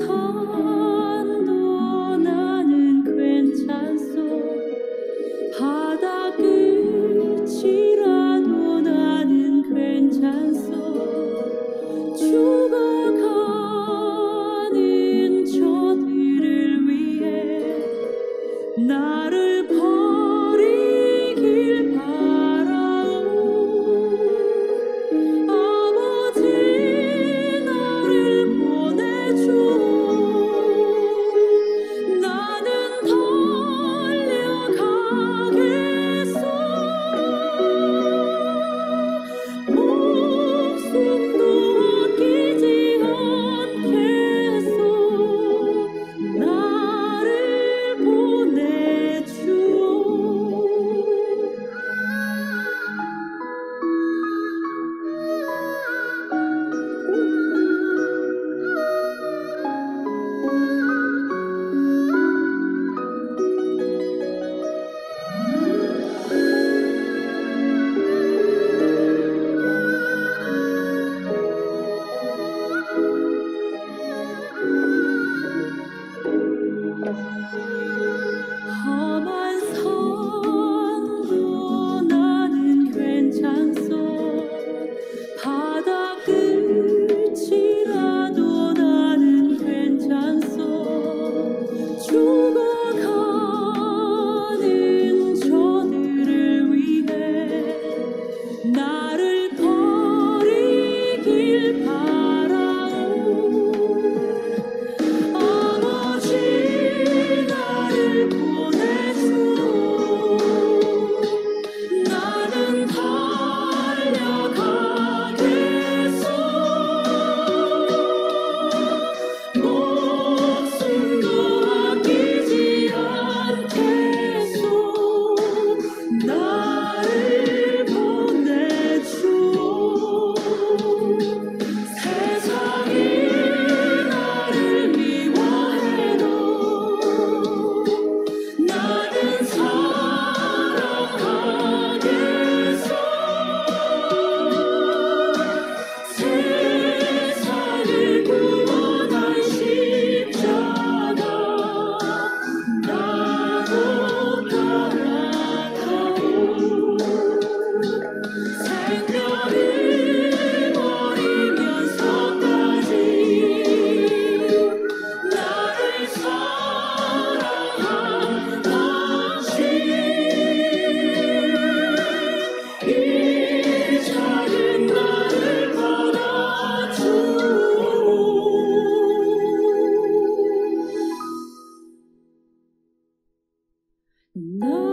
산도 나는 괜찮소. No.